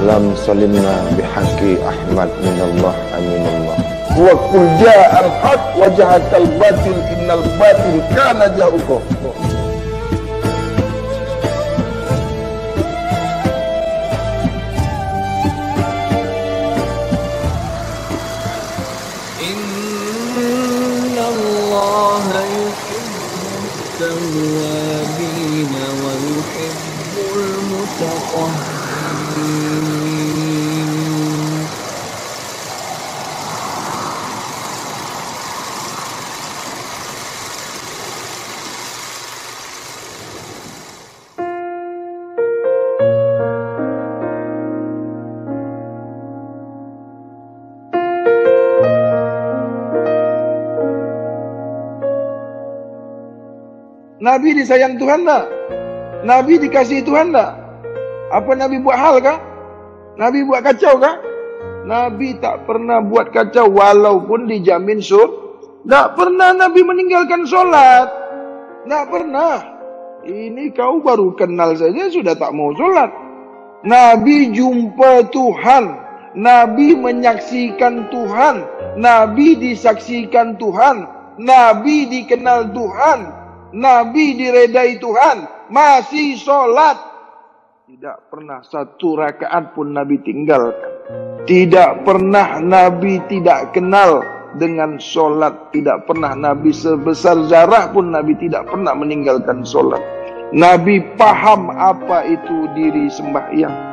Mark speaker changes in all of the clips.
Speaker 1: Salam salimna bihaqi Ahmad minallah aminallah.
Speaker 2: Wa qul ja'al haq wa batil kana jahuqa. Nabi disayang Tuhan tak? Nabi dikasih Tuhan tak? Apa Nabi buat hal kah? Nabi buat kacau kah? Nabi tak pernah buat kacau walaupun dijamin sur. Tak pernah Nabi meninggalkan solat. Tak pernah. Ini kau baru kenal saja sudah tak mau solat. Nabi jumpa Tuhan. Nabi menyaksikan Tuhan. Nabi disaksikan Tuhan. Nabi dikenal Tuhan. Nabi diredai Tuhan. Masih solat. Tidak pernah satu rakaat pun Nabi tinggalkan. Tidak pernah Nabi tidak kenal dengan solat. Tidak pernah Nabi sebesar zarah pun Nabi tidak pernah meninggalkan solat. Nabi paham apa itu diri sembahyang.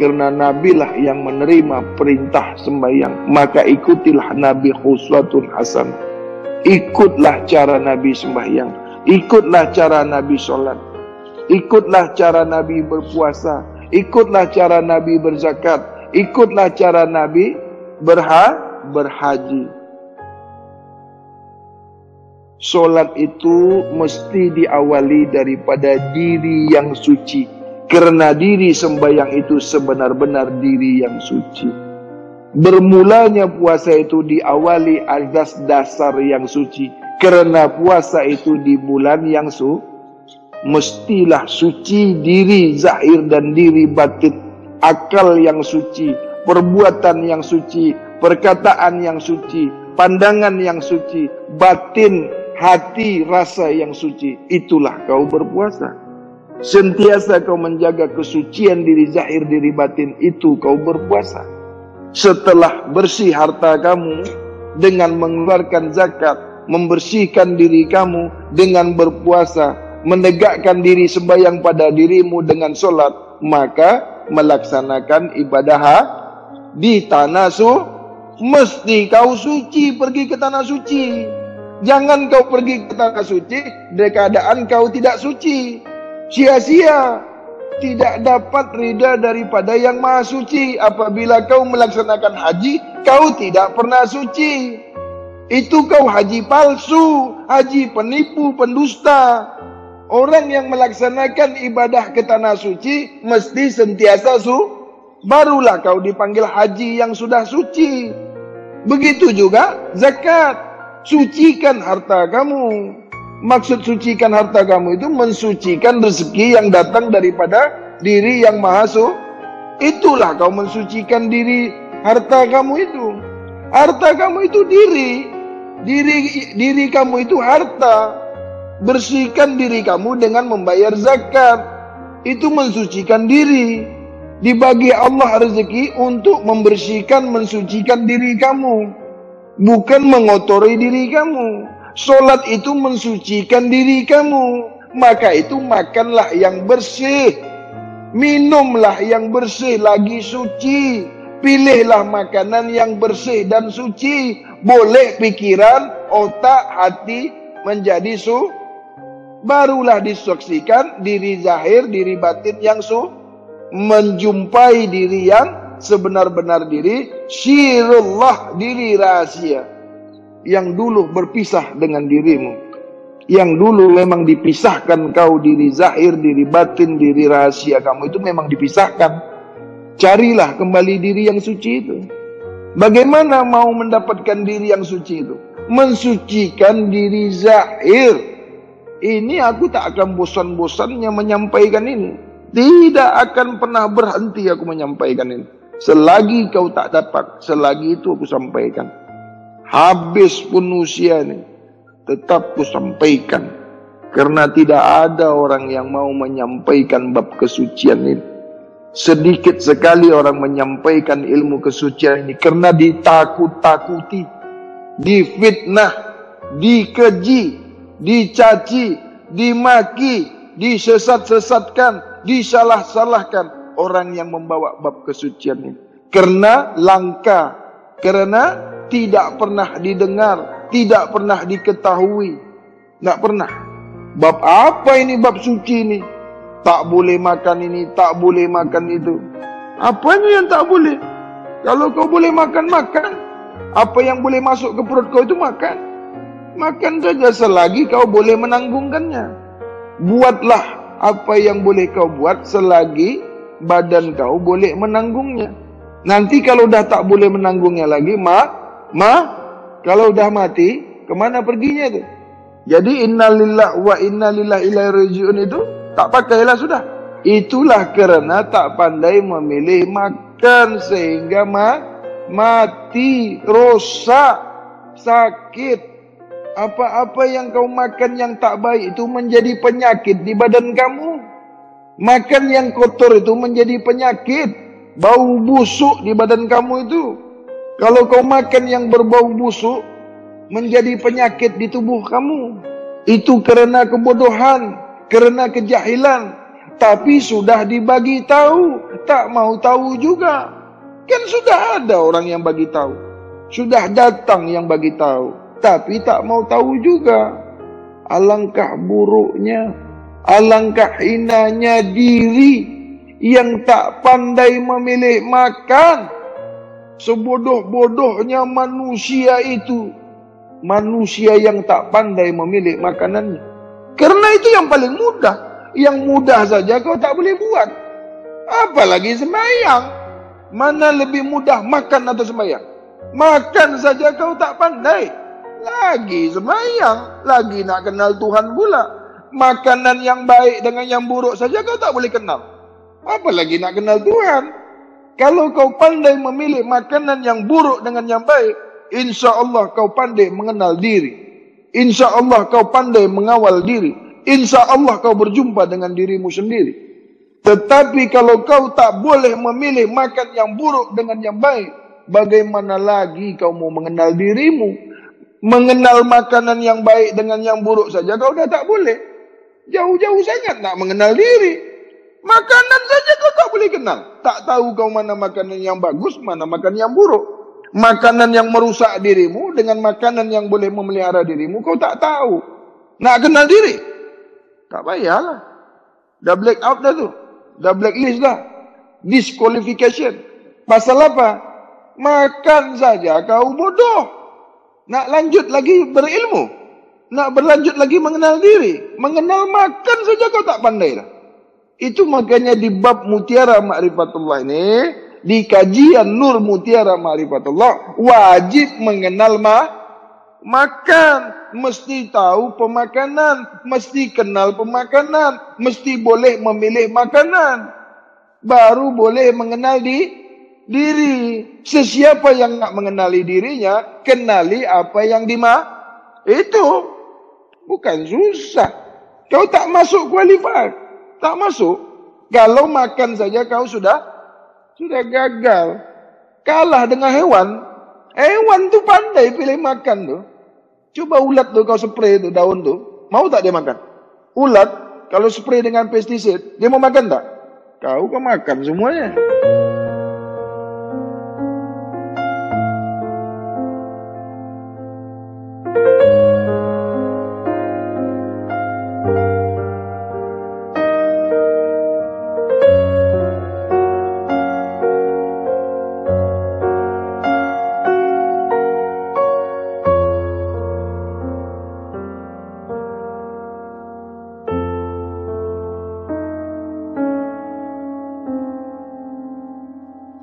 Speaker 2: Karena Nabi lah yang menerima perintah sembahyang. Maka ikutilah Nabi khuswatun hasan. Ikutlah cara Nabi sembahyang. Ikutlah cara Nabi solat. Ikutlah cara Nabi berpuasa. Ikutlah cara Nabi berzakat. Ikutlah cara Nabi berha berhaji. Solat itu mesti diawali daripada diri yang suci. Kerana diri sembahyang itu sebenar-benar diri yang suci. Bermulanya puasa itu diawali atas dasar yang suci. Kerana puasa itu di bulan yang su, mestilah suci diri zahir dan diri batin. Akal yang suci, perbuatan yang suci, perkataan yang suci, pandangan yang suci, batin, hati, rasa yang suci. Itulah kau berpuasa. Sentiasa kau menjaga kesucian diri zahir, diri batin. Itu kau berpuasa. Setelah bersih harta kamu dengan mengeluarkan zakat, membersihkan diri kamu dengan berpuasa, menegakkan diri sembahyang pada dirimu dengan solat, maka melaksanakan ibadah di tanah su, mesti kau suci pergi ke tanah suci. Jangan kau pergi ke tanah suci dengan keadaan kau tidak suci. Sia-sia. Tidak dapat rida daripada yang maha suci. Apabila kau melaksanakan haji, kau tidak pernah suci. Itu kau haji palsu, haji penipu, pendusta. Orang yang melaksanakan ibadah ke tanah suci mesti sentiasa su, barulah kau dipanggil haji yang sudah suci. Begitu juga zakat, sucikan harta kamu. Maksud sucikan harta kamu itu mensucikan rezeki yang datang daripada diri yang maha su. Itulah kau mensucikan diri harta kamu itu. Harta kamu itu diri. Diri diri kamu itu harta. Bersihkan diri kamu dengan membayar zakat. Itu mensucikan diri. Dibagi Allah rezeki untuk membersihkan, mensucikan diri kamu. Bukan mengotori diri kamu. Solat itu mensucikan diri kamu. Maka itu makanlah yang bersih. Minumlah yang bersih lagi suci. Pilihlah makanan yang bersih dan suci. Boleh pikiran, otak, hati menjadi suci barulah disaksikan diri zahir, diri batin yang su menjumpai diri yang sebenar-benar diri syirullah diri rahasia yang dulu berpisah dengan dirimu yang dulu memang dipisahkan kau diri zahir, diri batin, diri rahasia kamu itu memang dipisahkan. Carilah kembali diri yang suci itu bagaimana mau mendapatkan diri yang suci itu mensucikan diri zahir ini aku tak akan bosan-bosannya menyampaikan ini. Tidak akan pernah berhenti aku menyampaikan ini. Selagi kau tak dapat, selagi itu aku sampaikan. Habis pun usia ini, tetap ku sampaikan. Karena tidak ada orang yang mau menyampaikan bab kesucian ini. Sedikit sekali orang menyampaikan ilmu kesucian ini karena ditakut-takuti, difitnah, dikeji, dicaci, dimaki, disesat-sesatkan, disalah-salahkan orang yang membawa bab kesucian ini. Karena langka, karena tidak pernah didengar, tidak pernah diketahui. Tidak pernah. Bab apa ini bab suci ini? Tak boleh makan ini, tak boleh makan itu. Apanya yang tak boleh? Kalau kau boleh makan, makan. Apa yang boleh masuk ke perut kau itu makan. Makan saja selagi kau boleh menanggungkannya. Buatlah apa yang boleh kau buat selagi badan kau boleh menanggungnya. Nanti kalau dah tak boleh menanggungnya lagi, ma, ma, kalau dah mati, ke mana perginya itu? Jadi innalillah wa innalillahi ilaihi rajiun itu tak pakailah sudah. Itulah kerana tak pandai memilih makan sehingga ma mati, rosak, sakit. Apa-apa yang kau makan yang tak baik itu menjadi penyakit di badan kamu. Makan yang kotor itu menjadi penyakit. Bau busuk di badan kamu itu. Kalau kau makan yang berbau busuk, menjadi penyakit di tubuh kamu. Itu kerana kebodohan, kerana kejahilan. Tapi sudah dibagi tahu, tak mau tahu juga. Kan sudah ada orang yang bagi tahu. Sudah datang yang bagi tahu, tapi tak mau tahu juga. Alangkah buruknya, alangkah hinanya diri yang tak pandai memilih makan. Sebodoh-bodohnya manusia itu manusia yang tak pandai memilih makanannya. Karena itu yang paling mudah. Yang mudah saja kau tak boleh buat. Apalagi sembahyang. Mana lebih mudah makan atau sembahyang? Makan saja kau tak pandai. Lagi sembahyang. Lagi nak kenal Tuhan pula. Makanan yang baik dengan yang buruk saja kau tak boleh kenal. Apalagi nak kenal Tuhan. Kalau kau pandai memilih makanan yang buruk dengan yang baik, Insya Allah kau pandai mengenal diri. Insya Allah kau pandai mengawal diri. Insya Allah kau berjumpa dengan dirimu sendiri. Tetapi kalau kau tak boleh memilih makan yang buruk dengan yang baik, bagaimana lagi kau mau mengenal dirimu? Mengenal makanan yang baik dengan yang buruk saja kau dah tak boleh. Jauh-jauh sangat nak mengenal diri. Makanan saja kau tak boleh kenal. Tak tahu kau mana makanan yang bagus, mana makanan yang buruk makanan yang merusak dirimu dengan makanan yang boleh memelihara dirimu, kau tak tahu. Nak kenal diri? Tak payahlah. Dah black out dah tu. Dah blacklist dah. Disqualification. Pasal apa? Makan saja kau bodoh. Nak lanjut lagi berilmu. Nak berlanjut lagi mengenal diri. Mengenal makan saja kau tak pandai dah. Itu makanya di bab mutiara ma'rifatullah ini di kajian Nur Mutiara Ma'rifatullah wajib mengenal ma makan, mesti tahu pemakanan, mesti kenal pemakanan, mesti boleh memilih makanan. Baru boleh mengenal di diri. Sesiapa yang nak mengenali dirinya, kenali apa yang dima itu. Bukan susah. Kau tak masuk kualifikasi. Tak masuk. Kalau makan saja kau sudah sudah gagal. Kalah dengan hewan. Hewan tu pandai pilih makan tu. Coba ulat tu kau spray tu daun tu. Mau tak dia makan? Ulat kalau spray dengan pesticide, dia mau makan tak? Kau kan makan semuanya.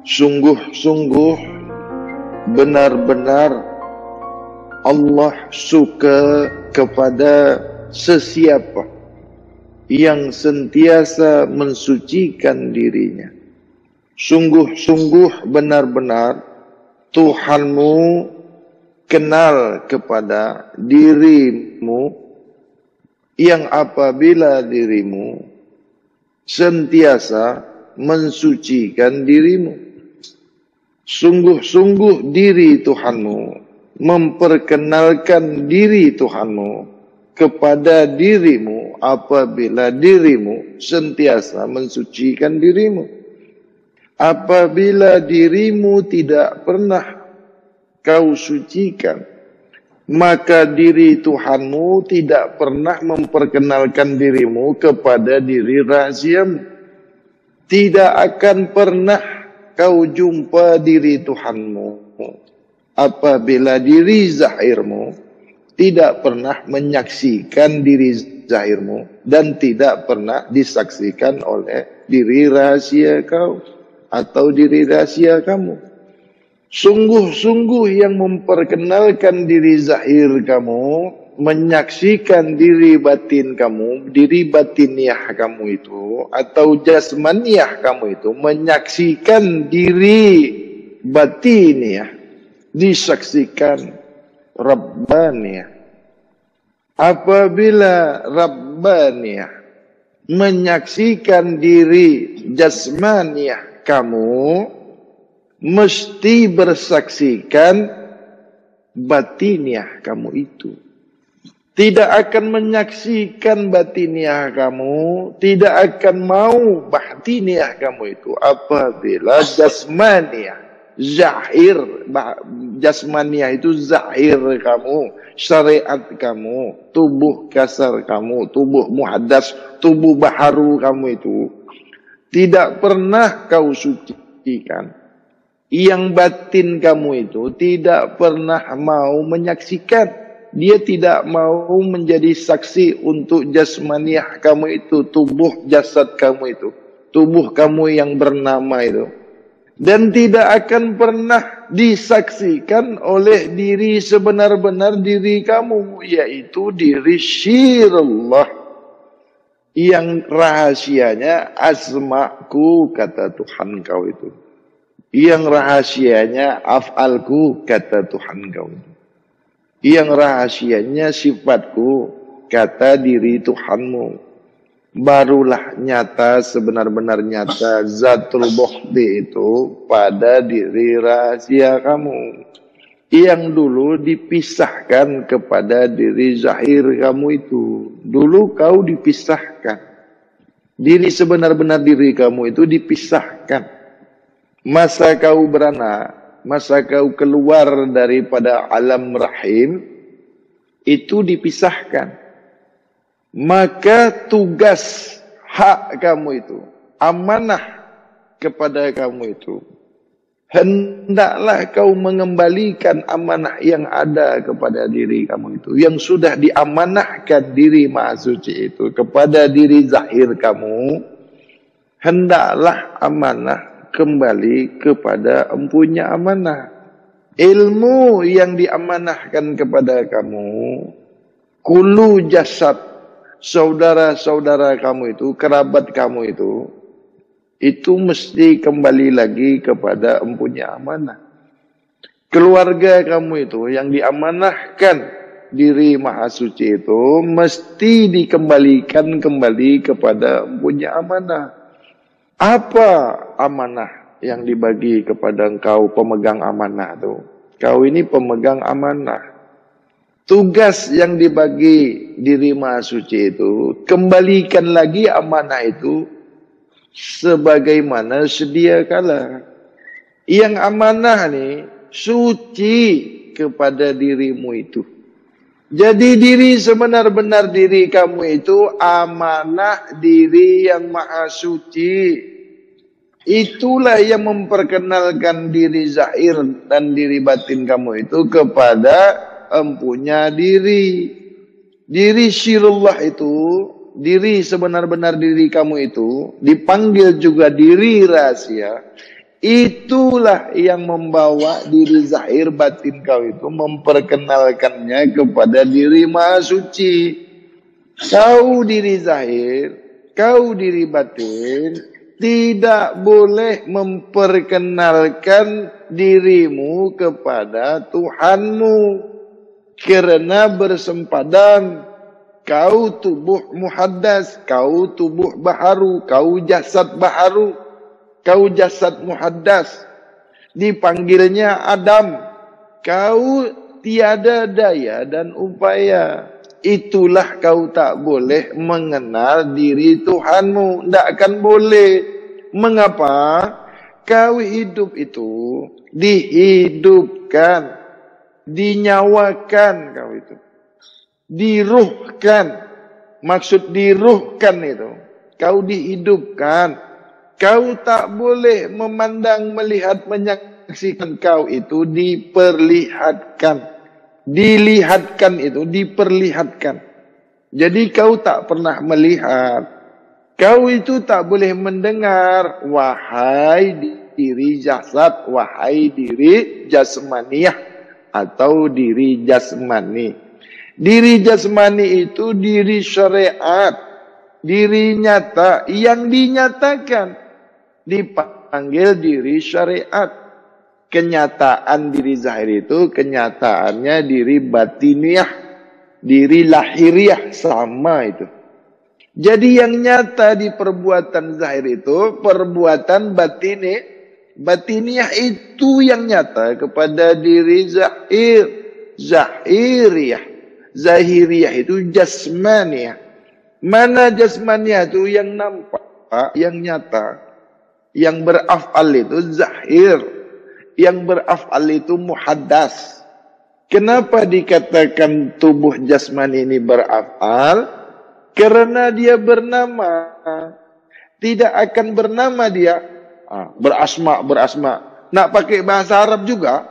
Speaker 2: Sungguh-sungguh benar-benar Allah suka kepada sesiapa yang sentiasa mensucikan dirinya. Sungguh-sungguh benar-benar Tuhanmu kenal kepada dirimu yang apabila dirimu sentiasa mensucikan dirimu. Sungguh-sungguh diri Tuhanmu memperkenalkan diri Tuhanmu kepada dirimu apabila dirimu sentiasa mensucikan dirimu. Apabila dirimu tidak pernah kau sucikan, maka diri Tuhanmu tidak pernah memperkenalkan dirimu kepada diri rahasiamu. Tidak akan pernah kau jumpa diri Tuhanmu apabila diri zahirmu tidak pernah menyaksikan diri zahirmu dan tidak pernah disaksikan oleh diri rahasia kau atau diri rahasia kamu. Sungguh-sungguh yang memperkenalkan diri zahir kamu, menyaksikan diri batin kamu, diri batiniah kamu itu, atau jasmaniah kamu itu, menyaksikan diri batiniah, disaksikan Rabbaniyah. Apabila Rabbaniyah menyaksikan diri jasmaniyah kamu, mesti bersaksikan batiniah kamu itu. Tidak akan menyaksikan batiniah kamu, tidak akan mau batiniah kamu itu apabila jasmaniyah zahir jasmania itu zahir kamu syariat kamu tubuh kasar kamu tubuh muhaddas tubuh baharu kamu itu tidak pernah kau sucikan. Yang batin kamu itu tidak pernah mau menyaksikan dia tidak mau menjadi saksi untuk jasmaniah kamu itu tubuh jasad kamu itu tubuh kamu yang bernama itu. Dan tidak akan pernah disaksikan oleh diri sebenar-benar diri kamu yaitu diri syirullah. Yang rahasianya asmaku kata Tuhan kau itu. Yang rahasianya afalku kata Tuhan kau itu yang rahasianya sifatku kata diri Tuhanmu. Barulah nyata sebenar-benar nyata zatul bukhdi itu pada diri rahasia kamu. Yang dulu dipisahkan kepada diri zahir kamu itu. Dulu kau dipisahkan. Diri sebenar-benar diri kamu itu dipisahkan. Masa kau beranak masa kau keluar daripada alam rahim itu dipisahkan. Maka tugas hak kamu itu, amanah kepada kamu itu, hendaklah kau mengembalikan amanah yang ada kepada diri kamu itu, yang sudah diamanahkan diri Maha Suci itu kepada diri zahir kamu, hendaklah amanah kembali kepada empunya amanah. Ilmu yang diamanahkan kepada kamu, kulu jasad saudara-saudara kamu itu, kerabat kamu itu, itu mesti kembali lagi kepada empunya amanah. Keluarga kamu itu yang diamanahkan diri Maha Suci itu mesti dikembalikan kembali kepada empunya amanah. Apa amanah yang dibagi kepada engkau pemegang amanah itu? Kau ini pemegang amanah. Tugas yang dibagi diri Maha Suci itu kembalikan lagi amanah itu sebagaimana sedia kala. Yang amanah nih suci kepada dirimu itu. Jadi diri sebenar-benar diri kamu itu amanah diri yang maha suci itulah yang memperkenalkan diri zahir dan diri batin kamu itu kepada empunya diri. Diri syirullah itu, diri sebenar-benar diri kamu itu, dipanggil juga diri rahasia. Itulah yang membawa diri zahir batin kau itu memperkenalkannya kepada diri maha suci. Kau diri zahir, kau diri batin, tidak boleh memperkenalkan dirimu kepada Tuhanmu. Kerana bersempadan, kau tubuh muhaddas, kau tubuh baharu, kau jasad baharu, kau jasad muhaddas. Dipanggilnya Adam, kau tiada daya dan upaya itulah kau tak boleh mengenal diri Tuhanmu. Tak akan boleh. Mengapa? Kau hidup itu dihidupkan, dinyawakan kau itu. Diruhkan. Maksud diruhkan itu. Kau dihidupkan. Kau tak boleh memandang, melihat, menyaksikan kau itu diperlihatkan dilihatkan itu, diperlihatkan. Jadi kau tak pernah melihat. Kau itu tak boleh mendengar. Wahai diri jasad, wahai diri jasmaniah. Atau diri jasmani. Diri jasmani itu diri syariat. Diri nyata yang dinyatakan. Dipanggil diri syariat kenyataan diri zahir itu kenyataannya diri batiniah, diri lahiriah sama itu. Jadi yang nyata di perbuatan zahir itu perbuatan batini. Batiniah itu yang nyata kepada diri zahir. Zahiriah. Zahiriah itu jasmaniah. Mana jasmaniah itu yang nampak, yang nyata. Yang berafal itu zahir yang berafal itu muhaddas. Kenapa dikatakan tubuh jasmani ini berafal? Kerana dia bernama. Tidak akan bernama dia. Ah, berasma, berasma. Nak pakai bahasa Arab juga?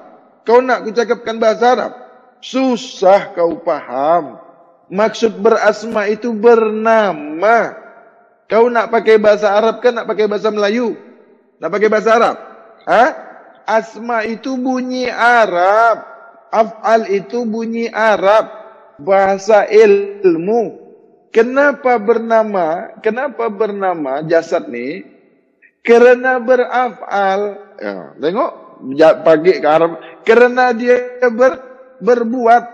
Speaker 2: Kau nak kucakapkan bahasa Arab? Susah kau paham. Maksud berasma itu bernama. Kau nak pakai bahasa Arab kan nak pakai bahasa Melayu? Nak pakai bahasa Arab? Hah? Asma itu bunyi Arab. Af'al itu bunyi Arab. Bahasa ilmu. Kenapa bernama? Kenapa bernama jasad ni? Kerana beraf'al. Ya, tengok. Pagi ke Arab. Kerana dia ber, berbuat.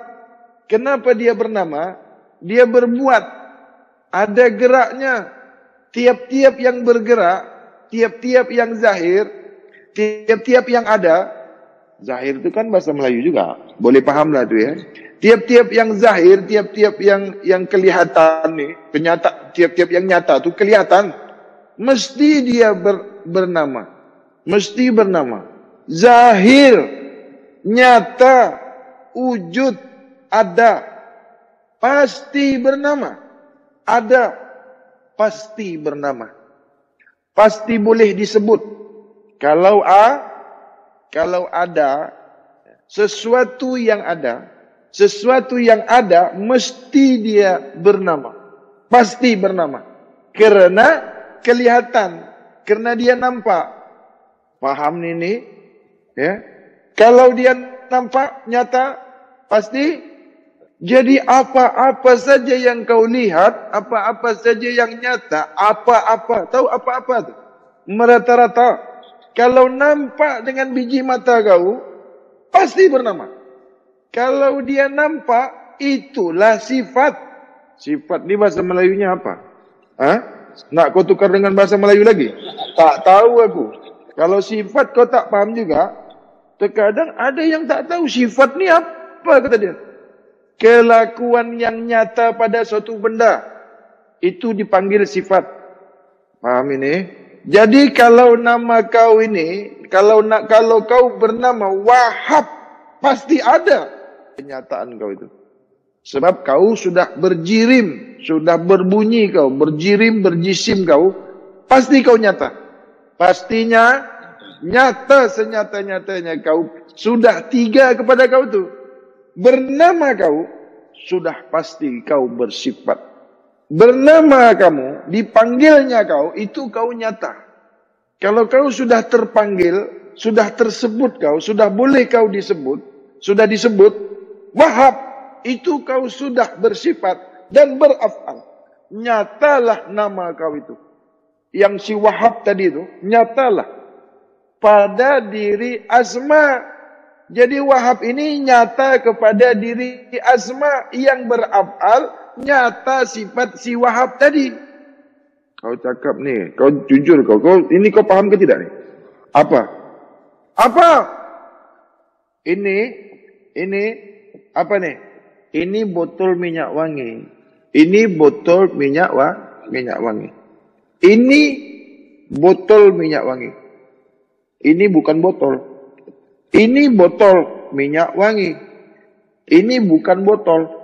Speaker 2: Kenapa dia bernama? Dia berbuat. Ada geraknya. Tiap-tiap yang bergerak. Tiap-tiap yang zahir tiap-tiap yang ada, zahir itu kan bahasa Melayu juga. Boleh paham lah tu ya. Tiap-tiap yang zahir, tiap-tiap yang yang kelihatan nih, penyata, tiap-tiap yang nyata tu kelihatan. Mesti dia ber, bernama. Mesti bernama. Zahir, nyata, wujud, ada. Pasti bernama. Ada. Pasti bernama. Pasti boleh disebut. Kalau a kalau ada sesuatu yang ada, sesuatu yang ada mesti dia bernama. Pasti bernama. Kerana kelihatan, kerana dia nampak. Paham ini? Ya. Kalau dia nampak nyata pasti jadi apa-apa saja yang kau lihat, apa-apa saja yang nyata, apa-apa, tahu apa-apa tu? Merata-rata kalau nampak dengan biji mata kau, pasti bernama. Kalau dia nampak, itulah sifat. Sifat ni bahasa Melayunya apa? Ha? Nak kau tukar dengan bahasa Melayu lagi? Tak tahu aku. Kalau sifat kau tak paham juga, terkadang ada yang tak tahu sifat ni apa kata dia. Kelakuan yang nyata pada suatu benda. Itu dipanggil sifat. Paham ini? Jadi kalau nama kau ini, kalau nak kalau kau bernama Wahab, pasti ada kenyataan kau itu. Sebab kau sudah berjirim, sudah berbunyi kau, berjirim, berjisim kau, pasti kau nyata. Pastinya nyata senyata-nyatanya kau sudah tiga kepada kau itu. Bernama kau, sudah pasti kau bersifat bernama kamu, dipanggilnya kau, itu kau nyata. Kalau kau sudah terpanggil, sudah tersebut kau, sudah boleh kau disebut, sudah disebut, wahab, itu kau sudah bersifat, dan beraf'al. Nyatalah nama kau itu. Yang si Wahab tadi itu, nyatalah pada diri Asma. Jadi Wahab ini nyata kepada diri Asma yang beraf'al, nyata sifat si Wahab tadi. Kau cakap nih, kau jujur kau, kau ini kau paham ke tidak nih? Apa? Apa? Ini, ini apa nih? Ini botol minyak wangi. Ini botol minyak wa, minyak wangi. Ini botol minyak wangi. Ini bukan botol. Ini botol minyak wangi. Ini bukan botol.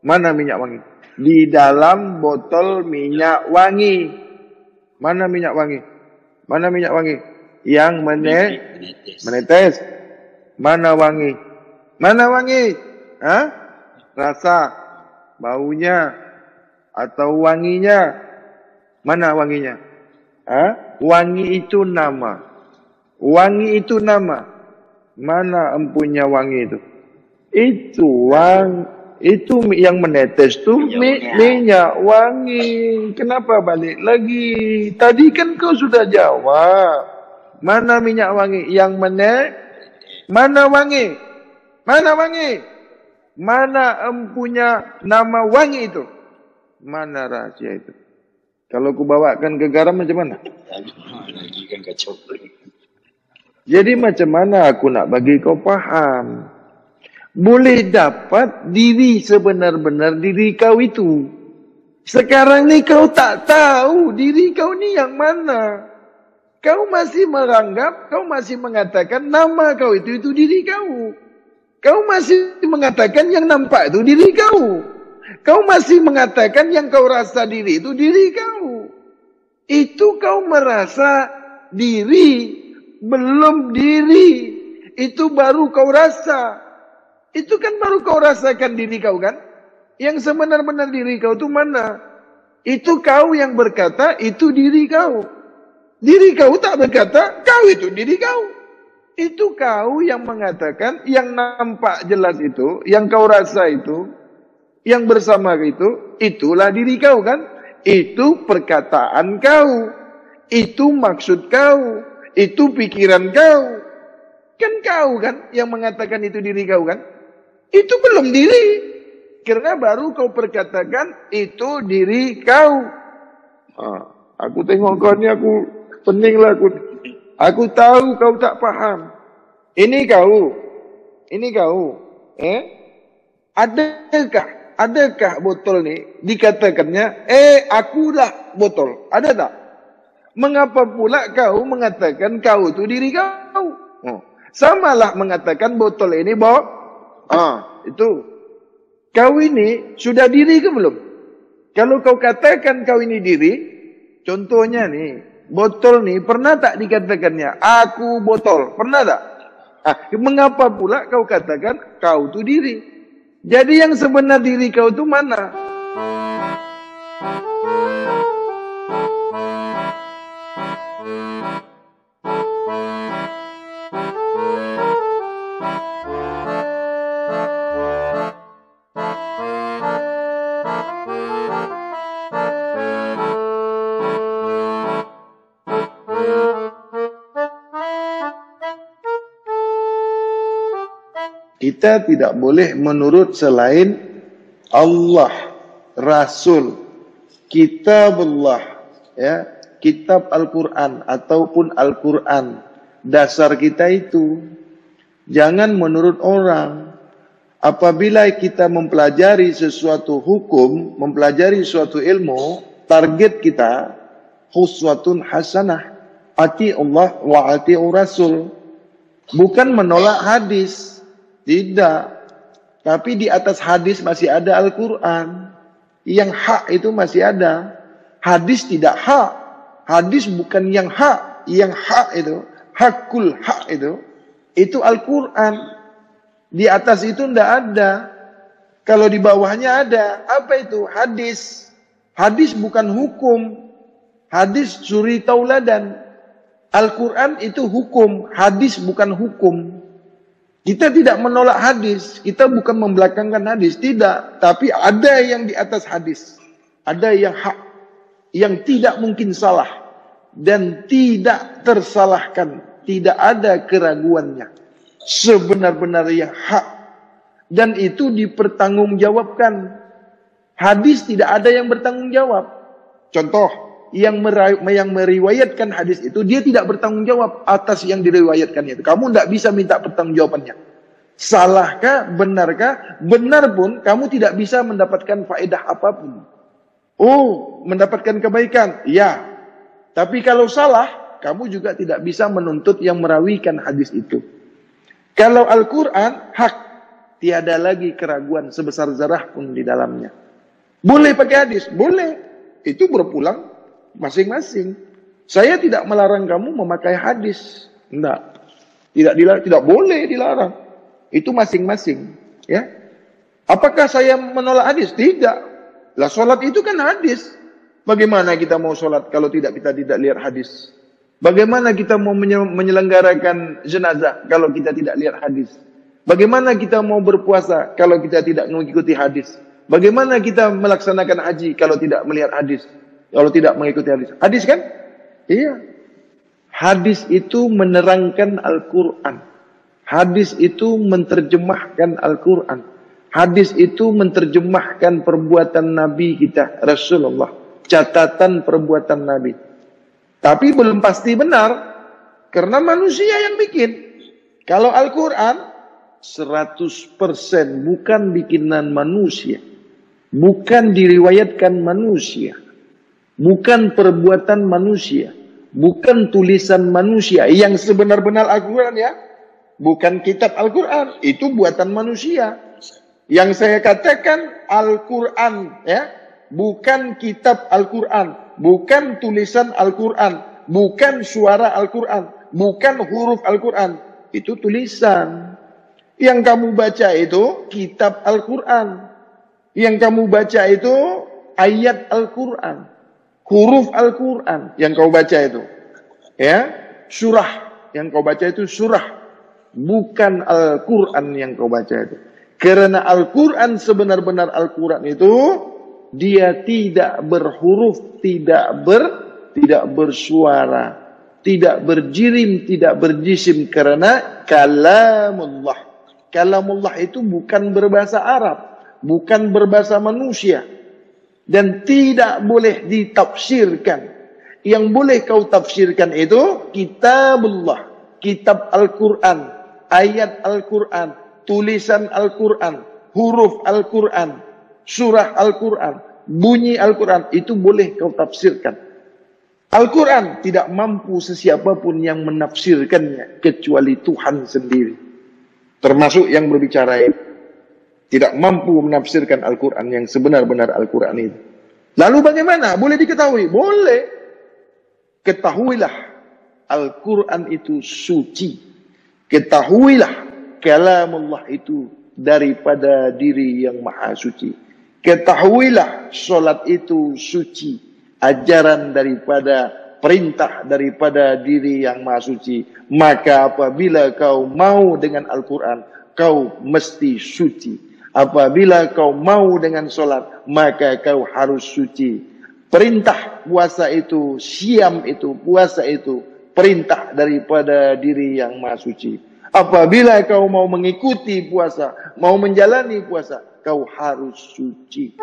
Speaker 2: Mana minyak wangi? Di dalam botol minyak wangi. Mana minyak wangi? Mana minyak wangi? Yang menetes. menetes. Mana wangi? Mana wangi? Hah? Rasa baunya atau wanginya? Mana wanginya? Hah? Wangi itu nama. Wangi itu nama. Mana empunya wangi itu? Itu wang itu yang menetes tuh mi, minyak wangi. Kenapa balik lagi? Tadi kan kau sudah jawab. Mana minyak wangi yang menet? Mana wangi? Mana wangi? Mana empunya nama wangi itu? Mana rahasia itu? Kalau ku bawakan ke garam macam mana?
Speaker 3: Lagi kan kacau.
Speaker 2: Jadi macam mana aku nak bagi kau faham? Boleh dapat diri sebenar-benar diri kau itu. Sekarang ni kau tak tahu diri kau ni yang mana. Kau masih meranggap, kau masih mengatakan nama kau itu itu diri kau. Kau masih mengatakan yang nampak itu diri kau. Kau masih mengatakan yang kau rasa diri itu diri kau. Itu kau merasa diri, belum diri. Itu baru kau rasa. Itu kan baru kau rasakan diri kau kan? Yang sebenar-benar diri kau itu mana? Itu kau yang berkata itu diri kau. Diri kau tak berkata kau itu diri kau. Itu kau yang mengatakan yang nampak jelas itu, yang kau rasa itu, yang bersama itu, itulah diri kau kan? Itu perkataan kau. Itu maksud kau. Itu pikiran kau. Kan kau kan yang mengatakan itu diri kau kan? Itu belum diri. Karena baru kau perkatakan itu diri kau. Ah, aku tengok kau ni aku peninglah aku. Aku tahu kau tak faham. Ini kau. Ini kau. Eh? Adakah adakah botol ni dikatakannya eh akulah botol. Ada tak? Mengapa pula kau mengatakan kau tu diri kau? Oh. Samalah mengatakan botol ini bawa Ah, itu. Kau ini sudah diri ke belum? Kalau kau katakan kau ini diri, contohnya nih, botol nih pernah tak dikatakannya aku botol? Pernah tak? Ah, mengapa pula kau katakan kau tu diri? Jadi yang sebenar diri kau tu mana? Kita tidak boleh menurut selain Allah, Rasul, Kitabullah, ya, Kitab Al-Quran ataupun Al-Quran. Dasar kita itu jangan menurut orang. Apabila kita mempelajari sesuatu hukum, mempelajari suatu ilmu, target kita huswatun hasanah. Ati Allah wa ati Rasul. Bukan menolak hadis. Tidak. Tapi di atas hadis masih ada Al-Quran. Yang hak itu masih ada. Hadis tidak hak. Hadis bukan yang hak. Yang hak itu. Hakul hak itu. Itu Al-Quran. Di atas itu tidak ada. Kalau di bawahnya ada. Apa itu? Hadis. Hadis bukan hukum. Hadis suri tauladan. Al-Quran itu hukum. Hadis bukan hukum. Kita tidak menolak hadis, kita bukan membelakangkan hadis, tidak. Tapi ada yang di atas hadis, ada yang hak, yang tidak mungkin salah dan tidak tersalahkan, tidak ada keraguannya. Sebenar-benar yang hak dan itu dipertanggungjawabkan. Hadis tidak ada yang bertanggung jawab. Contoh, yang, yang meriwayatkan hadis itu dia tidak bertanggung jawab atas yang diriwayatkan itu. Kamu tidak bisa minta pertanggungjawabannya. Salahkah, benarkah? Benar pun kamu tidak bisa mendapatkan faedah apa pun. Oh, mendapatkan kebaikan. Ya. Tapi kalau salah, kamu juga tidak bisa menuntut yang merawikan hadis itu. Kalau Al-Quran, hak. Tiada lagi keraguan sebesar zarah pun di dalamnya. Boleh pakai hadis? Boleh. Itu berpulang masing-masing. Saya tidak melarang kamu memakai hadis. Tidak. Tidak dilarang, tidak boleh dilarang. Itu masing-masing, ya. Apakah saya menolak hadis? Tidak. Lah salat itu kan hadis. Bagaimana kita mau sholat kalau tidak kita tidak lihat hadis? Bagaimana kita mau menyelenggarakan jenazah kalau kita tidak lihat hadis? Bagaimana kita mau berpuasa kalau kita tidak mengikuti hadis? Bagaimana kita melaksanakan haji kalau tidak melihat hadis? Kalau tidak mengikuti hadis. Hadis kan? Iya. Hadis itu menerangkan Al-Quran. Hadis itu menerjemahkan Al-Quran. Hadis itu menerjemahkan perbuatan Nabi kita, Rasulullah. Catatan perbuatan Nabi. Tapi belum pasti benar. Karena manusia yang bikin. Kalau Al-Quran, 100% bukan bikinan manusia. Bukan diriwayatkan manusia bukan perbuatan manusia, bukan tulisan manusia. Yang sebenar-benar Al-Quran ya, bukan kitab Al-Quran, itu buatan manusia. Yang saya katakan Al-Quran ya, bukan kitab Al-Quran, bukan tulisan Al-Quran, bukan suara Al-Quran, bukan huruf Al-Quran, itu tulisan. Yang kamu baca itu kitab Al-Quran. Yang kamu baca itu ayat Al-Quran huruf Al-Quran yang kau baca itu. Ya, surah yang kau baca itu surah. Bukan Al-Quran yang kau baca itu. Karena Al-Quran sebenar-benar Al-Quran itu, dia tidak berhuruf, tidak ber, tidak bersuara, tidak berjirim, tidak berjisim karena kalamullah. Kalamullah itu bukan berbahasa Arab, bukan berbahasa manusia dan tidak boleh ditafsirkan. Yang boleh kau tafsirkan itu kitabullah, kitab Al-Quran, ayat Al-Quran, tulisan Al-Quran, huruf Al-Quran, surah Al-Quran, bunyi Al-Quran, itu boleh kau tafsirkan. Al-Quran tidak mampu sesiapapun yang menafsirkannya kecuali Tuhan sendiri. Termasuk yang berbicara itu tidak mampu menafsirkan Al-Quran yang sebenar-benar Al-Quran itu. Lalu bagaimana? Boleh diketahui? Boleh. Ketahuilah Al-Quran itu suci. Ketahuilah kalamullah itu daripada diri yang maha suci. Ketahuilah solat itu suci. Ajaran daripada perintah daripada diri yang maha suci. Maka apabila kau mau dengan Al-Quran, kau mesti suci. Apabila kau mau dengan solat, maka kau harus suci. Perintah puasa itu, siam itu, puasa itu, perintah daripada diri yang maha suci. Apabila kau mau mengikuti puasa, mau menjalani puasa, kau harus suci.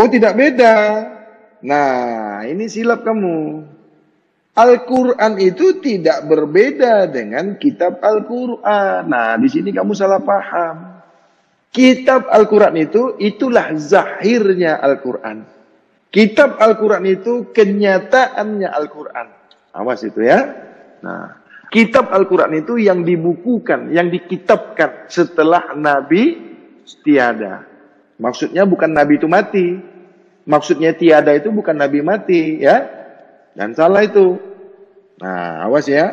Speaker 2: Oh tidak beda. Nah ini silap kamu. Al-Quran itu tidak berbeda dengan kitab Al-Quran. Nah di sini kamu salah paham. Kitab Al-Quran itu itulah zahirnya Al-Quran. Kitab Al-Quran itu kenyataannya Al-Quran. Awas itu ya. Nah, Kitab Al-Quran itu yang dibukukan, yang dikitabkan setelah Nabi tiada. Maksudnya bukan Nabi itu mati. Maksudnya tiada itu bukan Nabi mati, ya. Dan salah itu. Nah, awas ya.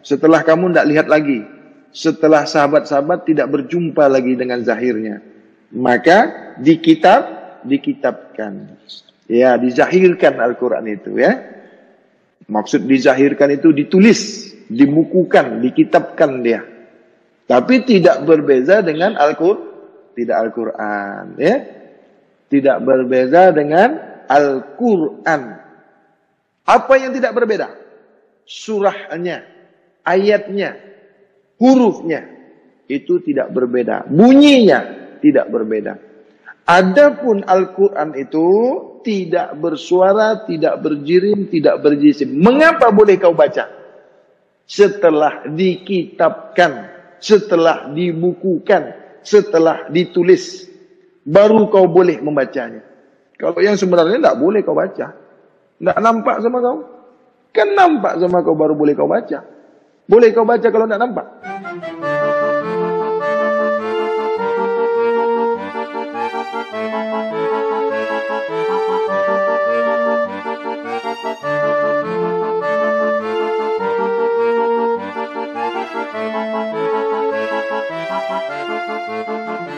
Speaker 2: Setelah kamu tidak lihat lagi. Setelah sahabat-sahabat tidak berjumpa lagi dengan zahirnya. Maka di kitab, dikitabkan. Ya, dizahirkan Al-Quran itu ya. Maksud dizahirkan itu ditulis dibukukan, dikitabkan dia. Tapi tidak berbeza dengan Al-Qur'an, tidak Al-Qur'an, ya. Tidak berbeza dengan Al-Qur'an. Apa yang tidak berbeda? Surahnya, ayatnya, hurufnya itu tidak berbeda. Bunyinya tidak berbeda. Adapun Al-Quran itu tidak bersuara, tidak berjirim, tidak berjisim. Mengapa boleh kau baca? setelah dikitabkan, setelah dibukukan, setelah ditulis, baru kau boleh membacanya. Kalau yang sebenarnya tidak boleh kau baca. Tidak nampak sama kau. Kan nampak sama kau baru boleh kau baca. Boleh kau baca kalau tidak nampak.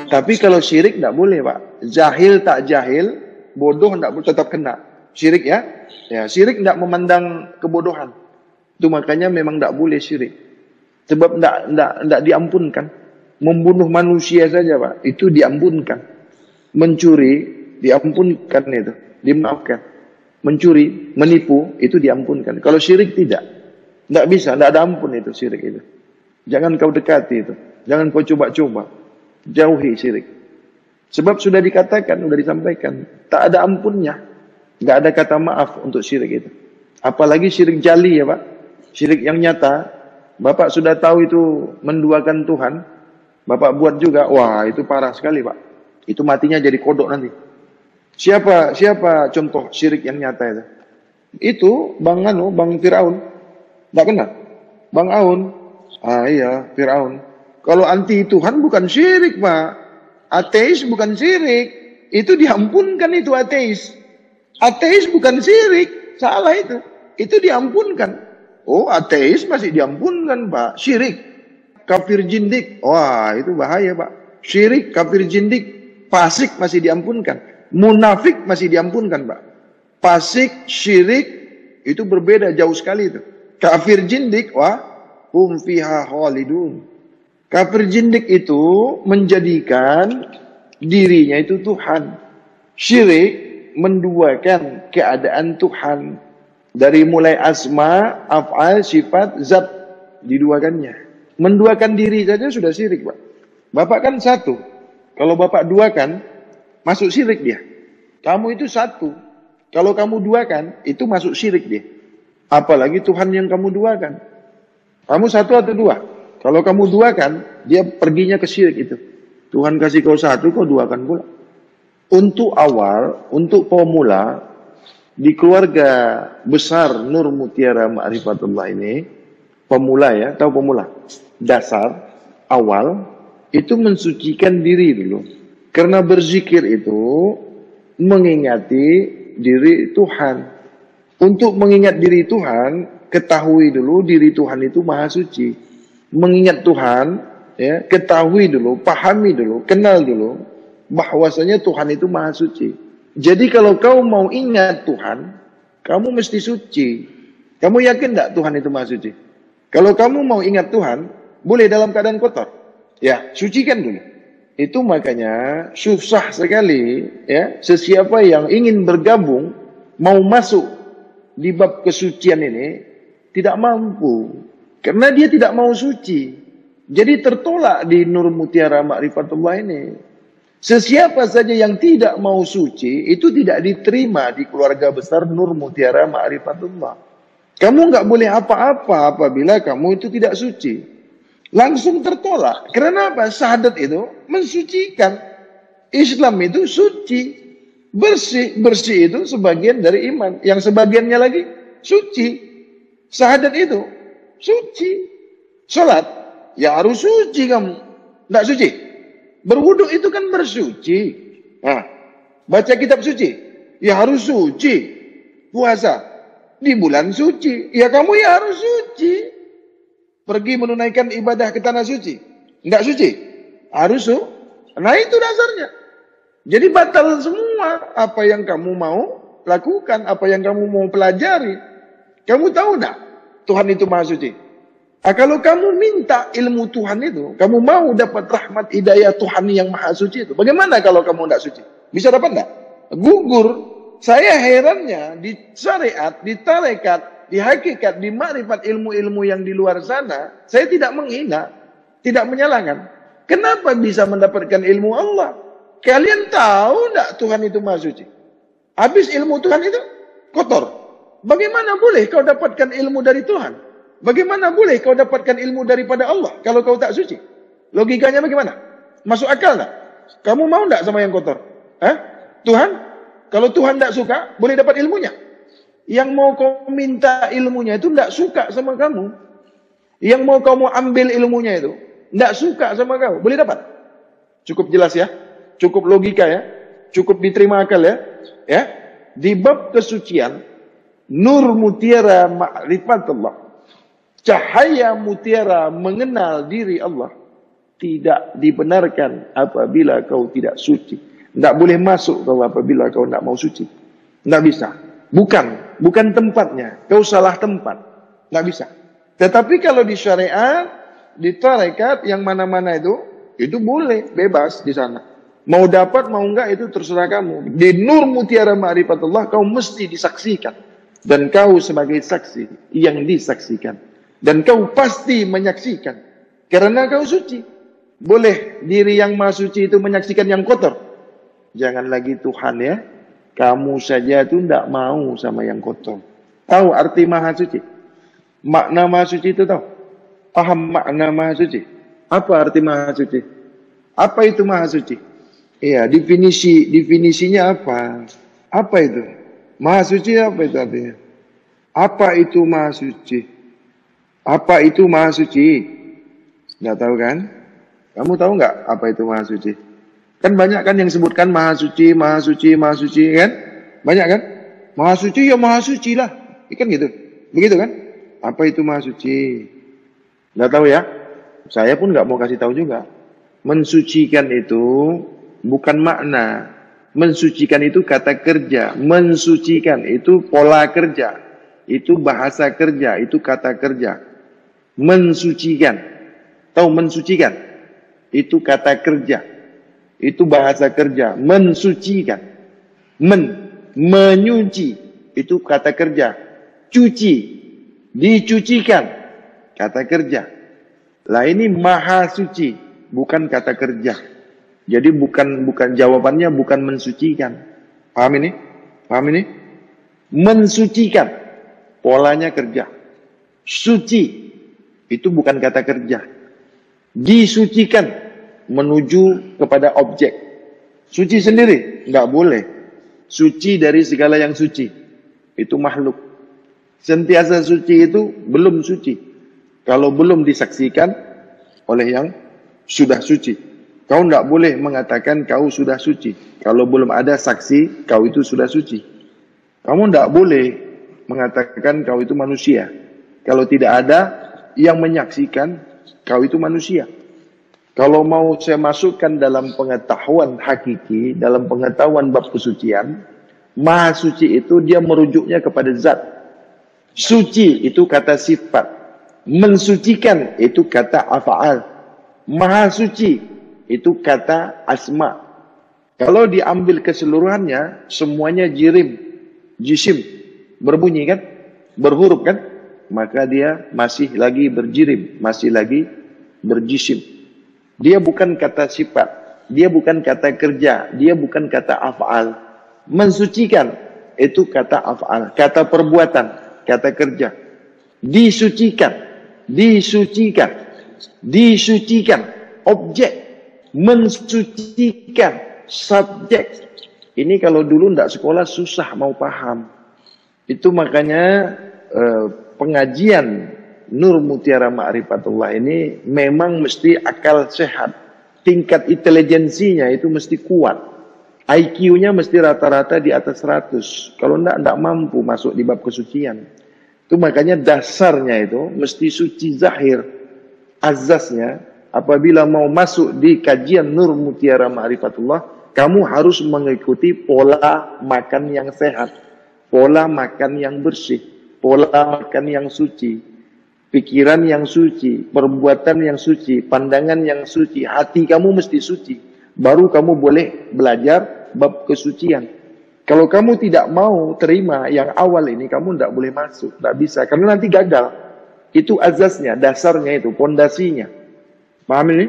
Speaker 2: Tapi kalau syirik tidak boleh pak. Jahil tak jahil, bodoh tidak tetap kena. Syirik ya. Ya syirik tidak memandang kebodohan. Itu makanya memang tidak boleh syirik. Sebab tidak tidak tidak diampunkan. Membunuh manusia saja pak, itu diampunkan. Mencuri diampunkan itu, dimaafkan. Mencuri, menipu itu diampunkan. Kalau syirik tidak, tidak bisa, tidak ada ampun itu syirik itu. Jangan kau dekati itu, jangan kau coba-coba. Jauhi syirik. Sebab sudah dikatakan, sudah disampaikan. Tak ada ampunnya. Tidak ada kata maaf untuk syirik itu. Apalagi syirik jali ya Pak. Syirik yang nyata. Bapak sudah tahu itu menduakan Tuhan. Bapak buat juga. Wah itu parah sekali Pak. Itu matinya jadi kodok nanti. Siapa siapa contoh syirik yang nyata itu? Itu Bang Anu, Bang Fir'aun. Tak kenal? Bang Aun. Ah iya, Fir'aun. Kalau anti Tuhan bukan syirik, Pak. Ateis bukan syirik. Itu diampunkan itu ateis. Ateis bukan syirik. Salah itu. Itu diampunkan. Oh, ateis masih diampunkan, Pak. Syirik. Kafir jindik. Wah, itu bahaya, Pak. Syirik, kafir jindik, fasik masih diampunkan. Munafik masih diampunkan, Pak. Fasik, syirik, itu berbeda jauh sekali itu. Kafir jindik, wah, hum fiha khalidun. Kafir jindik itu menjadikan dirinya itu Tuhan. Syirik menduakan keadaan Tuhan. Dari mulai asma, af'al, sifat, zat diduakannya. Menduakan diri saja sudah syirik, Pak. Bapak kan satu. Kalau Bapak duakan, masuk syirik dia. Kamu itu satu. Kalau kamu duakan, itu masuk syirik dia. Apalagi Tuhan yang kamu duakan. Kamu satu atau dua? Kalau kamu duakan, dia perginya ke syirik itu. Tuhan kasih kau satu, kau duakan pula. Untuk awal, untuk pemula, di keluarga besar Nur Mutiara Ma'rifatullah ini, pemula ya, tahu pemula? Dasar, awal, itu mensucikan diri dulu. Karena berzikir itu mengingati diri Tuhan. Untuk mengingat diri Tuhan, ketahui dulu diri Tuhan itu maha suci mengingat Tuhan, ya, ketahui dulu, pahami dulu, kenal dulu bahwasanya Tuhan itu maha suci. Jadi kalau kau mau ingat Tuhan, kamu mesti suci. Kamu yakin tidak Tuhan itu maha suci? Kalau kamu mau ingat Tuhan, boleh dalam keadaan kotor. Ya, sucikan dulu. Itu makanya susah sekali ya sesiapa yang ingin bergabung mau masuk di bab kesucian ini tidak mampu. Karena dia tidak mau suci. Jadi tertolak di Nur Mutiara Ma'rifatullah ini. Sesiapa saja yang tidak mau suci, itu tidak diterima di keluarga besar Nur Mutiara Ma'rifatullah. Kamu nggak boleh apa-apa apabila kamu itu tidak suci. Langsung tertolak. Karena apa? Sahadat itu mensucikan. Islam itu suci. Bersih. Bersih itu sebagian dari iman. Yang sebagiannya lagi suci. Sahadat itu suci. Sholat, ya harus suci kamu. Tidak suci. Berwuduk itu kan bersuci. Nah, baca kitab suci, ya harus suci. Puasa, di bulan suci, ya kamu ya harus suci. Pergi menunaikan ibadah ke tanah suci, tidak suci. Harus su. Nah itu dasarnya. Jadi batal semua apa yang kamu mau lakukan, apa yang kamu mau pelajari. Kamu tahu tidak? Tuhan itu maha suci. Nah, kalau kamu minta ilmu Tuhan itu, kamu mau dapat rahmat hidayah Tuhan yang maha suci itu, bagaimana kalau kamu tidak suci? Bisa dapat tidak? Gugur. Saya herannya di syariat, di tarekat, di hakikat, di makrifat ilmu-ilmu yang di luar sana, saya tidak menghina, tidak menyalahkan. Kenapa bisa mendapatkan ilmu Allah? Kalian tahu tidak Tuhan itu maha suci? Habis ilmu Tuhan itu kotor. Bagaimana boleh kau dapatkan ilmu dari Tuhan? Bagaimana boleh kau dapatkan ilmu daripada Allah kalau kau tak suci? Logikanya bagaimana? Masuk akal tak? Kamu mau tak sama yang kotor? Hah? Tuhan? Kalau Tuhan tak suka, boleh dapat ilmunya. Yang mau kau minta ilmunya itu tak suka sama kamu. Yang mau kamu ambil ilmunya itu, tak suka sama kamu. Boleh dapat? Cukup jelas ya? Cukup logika ya? Cukup diterima akal ya? Ya? Di bab kesucian, nur mutiara ma'rifatullah cahaya mutiara mengenal diri Allah tidak dibenarkan apabila kau tidak suci. Tidak boleh masuk kau apabila kau tidak mau suci. Tidak bisa. Bukan. Bukan tempatnya. Kau salah tempat. Tidak bisa. Tetapi kalau di syariat, di tarekat yang mana-mana itu, itu boleh. Bebas di sana. Mau dapat, mau enggak, itu terserah kamu. Di nur mutiara ma'rifatullah, kau mesti disaksikan. Dan kau sebagai saksi yang disaksikan. Dan kau pasti menyaksikan. Karena kau suci. Boleh diri yang maha suci itu menyaksikan yang kotor. Jangan lagi Tuhan ya. Kamu saja itu tidak mau sama yang kotor. Tahu arti maha suci? Makna maha suci itu tahu? Paham makna maha suci? Apa arti maha suci? Apa itu maha suci? Iya, definisi definisinya apa? Apa itu? Maha suci apa itu artinya? Apa itu maha suci? Apa itu maha suci? Nggak tahu kan? Kamu tahu nggak apa itu maha suci? Kan banyak kan yang sebutkan maha suci, maha suci, maha suci kan? Banyak kan? Maha suci ya maha suci lah. Ikan gitu. Begitu kan? Apa itu maha suci? Nggak tahu ya? Saya pun nggak mau kasih tahu juga. Mensucikan itu bukan makna. Mensucikan itu kata kerja. Mensucikan itu pola kerja. Itu bahasa kerja. Itu kata kerja mensucikan. Tahu mensucikan? Itu kata kerja. Itu bahasa kerja. Mensucikan. Men. Menyuci. Itu kata kerja. Cuci. Dicucikan. Kata kerja. Lah ini maha suci. Bukan kata kerja. Jadi bukan bukan jawabannya bukan mensucikan. Paham ini? Paham ini? Mensucikan. Polanya kerja. Suci itu bukan kata kerja. Disucikan menuju kepada objek. Suci sendiri nggak boleh. Suci dari segala yang suci. Itu makhluk. Sentiasa suci itu belum suci. Kalau belum disaksikan oleh yang sudah suci. Kau tidak boleh mengatakan kau sudah suci. Kalau belum ada saksi, kau itu sudah suci. Kamu tidak boleh mengatakan kau itu manusia. Kalau tidak ada yang menyaksikan kau itu manusia. Kalau mau saya masukkan dalam pengetahuan hakiki, dalam pengetahuan bab kesucian, maha suci itu dia merujuknya kepada zat. Suci itu kata sifat. Mensucikan itu kata afa'al. Maha suci itu kata asma. Kalau diambil keseluruhannya, semuanya jirim, jisim. Berbunyi kan? Berhuruf kan? maka dia masih lagi berjirim, masih lagi berjisim. Dia bukan kata sifat, dia bukan kata kerja, dia bukan kata af'al. Mensucikan itu kata af'al, kata perbuatan, kata kerja. Disucikan, disucikan, disucikan, objek, mensucikan, subjek. Ini kalau dulu tidak sekolah susah mau paham. Itu makanya uh, pengajian Nur Mutiara Ma'rifatullah ini memang mesti akal sehat. Tingkat intelijensinya itu mesti kuat. IQ-nya mesti rata-rata di atas 100. Kalau enggak, enggak mampu masuk di bab kesucian. Itu makanya dasarnya itu mesti suci zahir. Azasnya, apabila mau masuk di kajian Nur Mutiara Ma'rifatullah, kamu harus mengikuti pola makan yang sehat. Pola makan yang bersih. Pola makan yang suci. Pikiran yang suci. Perbuatan yang suci. Pandangan yang suci. Hati kamu mesti suci. Baru kamu boleh belajar bab kesucian. Kalau kamu tidak mau terima yang awal ini, kamu tidak boleh masuk. Tidak bisa. Karena nanti gagal. Itu azasnya, dasarnya itu, pondasinya. Paham ini?